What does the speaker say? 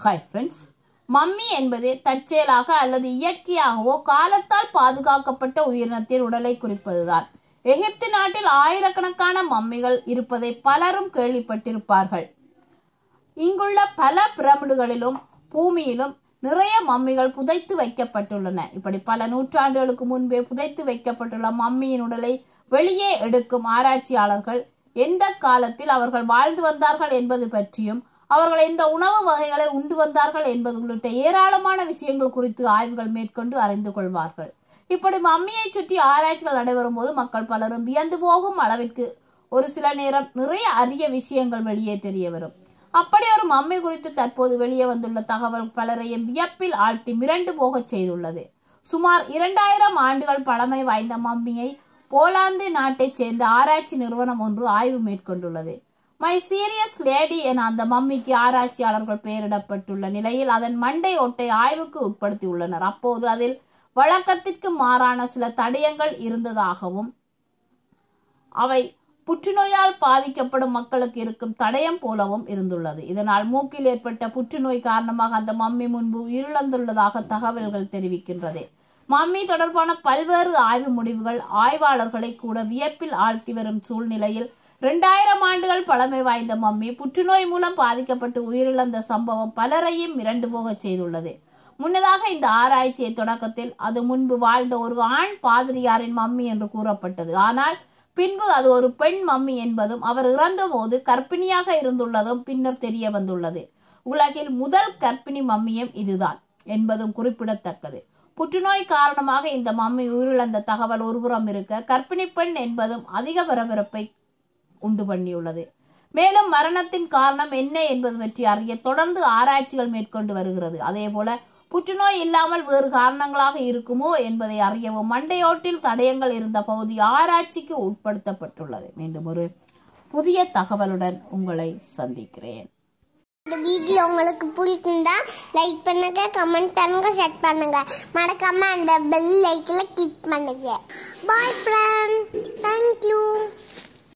Hi friends mummy என்பது தற்செயலாக அல்லது இயற்கையாகவோ காலத்தால் பாதுகாக்கப்பட்ட உயிரினத்தின் உடலை குறிப்பதுதான். எகிப்து நாட்டில் ஆயிரக்கணக்கான மம்மிகள் இருப்பதை பலரும் கேள்விப்பட்டிருப்பார்கள். இங்குள்ள பல பிரமிடுகளிலும் பூமியிலும் நிறைய மம்மிகள் புதைத்து வைக்கப்பட்டுள்ளன. இப்படி பல நூற்றாண்டுகளுக்கு முன்பே புதைத்து வைக்கப்பட்டுள்ள மம்மியின் உடலை வெளியே எடுக்கும் ஆராய்ச்சியாளர்கள் எந்த காலத்தில் அவர்கள் வாழ்ந்து வந்தார்கள் என்பது பற்றியும் அவர்கள் எந்த உணவு வகைகளை உண்டு வந்தார்கள் என்பது உள்ளிட்ட ஏராளமான விஷயங்கள் குறித்து ஆய்வுகள் மேற்கொண்டு அறிந்து கொள்வார்கள். இப்படி மம்மியை சுற்றி ஆராய்ச்சிகள் நடைபெறும் போது மக்கள் பலரும் வியந்து போகும் அளவிற்கு ஒரு சில நேரம் நிறைய அரிய விஷயங்கள் வெளியே தெரிய வரும். அப்படி ஒரு மம்மி குறித்து தற்போது வெளியே வந்துள்ள தகவல் பலரையும் வியப்பில் ஆழ்த்தி மிரண்டு போகச் செய்துள்ளது. சுமார் இரண்டாயிரம் ஆண்டுகள் பழமை வாய்ந்த மம்மியை போலாந்து நாட்டைச் சேர்ந்த ஆராய்ச்சி நிறுவனம் ஒன்று ஆய்வு மேற்கொண்டுள்ளது. மை சீரியஸ் லேடி என அந்த மம்மிக்கு ஆராய்ச்சியாளர்கள் பெயரிடப்பட்டுள்ள நிலையில் அதன் மண்டை ஒட்டை ஆய்வுக்கு உட்படுத்தியுள்ளனர். அப்போது அதில் வழக்கத்திற்கு மாறான சில தடயங்கள் இருந்ததாகவும் அவை புற்றுநோயால் பாதிக்கப்படும் மக்களுக்கு இருக்கும் தடயம் போலவும் இருந்துள்ளது. இதனால் மூக்கில் ஏற்பட்ட புற்றுநோய் காரணமாக அந்த மம்மி முன்பு உயிரிழந்துள்ளதாக தகவல்கள் தெரிவிக்கின்றது மம்மி தொடர்பான பல்வேறு ஆய்வு முடிவுகள் ஆய்வாளர்களை கூட வியப்பில் ஆழ்த்தி வரும் சூழ்நிலையில் இரண்டாயிரம் ஆண்டுகள் பழமை வாய்ந்த மம்மி புற்றுநோய் மூலம் பாதிக்கப்பட்டு உயிரிழந்த சம்பவம் பலரையும் மிரண்டு போகச் செய்துள்ளது. முன்னதாக இந்த ஆராய்ச்சியை தொடக்கத்தில் அது முன்பு வாழ்ந்த ஒரு ஆண் பாதிரியாரின் மம்மி என்று கூறப்பட்டது. ஆனால் பின்பு அது ஒரு பெண் மம்மி என்பதும் அவர் இறந்தபோது கர்ப்பிணியாக இருந்துள்ளதும் பின்னர் தெரிய வந்துள்ளது. உலகில் முதல் கர்ப்பிணி மம்மியும் இதுதான் என்பதும் குறிப்பிடத்தக்கது. புற்றுநோய் காரணமாக இந்த மம்மி உயிரிழந்த தகவல் ஒருபுறம் இருக்க கர்ப்பிணி பெண் என்பதும் அதிக பரபரப்பை உண்டு பண்ணியுள்ளது. மேலும் மரணத்தின் காரணம் என்ன என்பது பற்றி அறிய தொடர்ந்து ஆராய்ச்சிகள் மேற்கொண்டு வருகிறது. அதே போல புற்றுநோய் இல்லாமல் வேறு காரணங்களாக இருக்குமோ என்பதை அறியவும் மண்டையோட்டில் தடயங்கள் இருந்த பகுதி ஆராய்ச்சிக்கு உட்படுத்தப்பட்டுள்ளது. மீண்டும் ஒரு புதிய தகவலுடன் உங்களை சந்திக்கிறேன். இந்த வீடியோ உங்களுக்கு பிடிக்குந்தா லைக் பண்ணுங்க கமெண்ட் பண்ணுங்க செட் பண்ணுங்க. மறக்காம அந்த பெல் லைக்கில் கிளிக் பண்ணுங்க. பாய் ஃப்ரெண்ட் தேங்க்யூ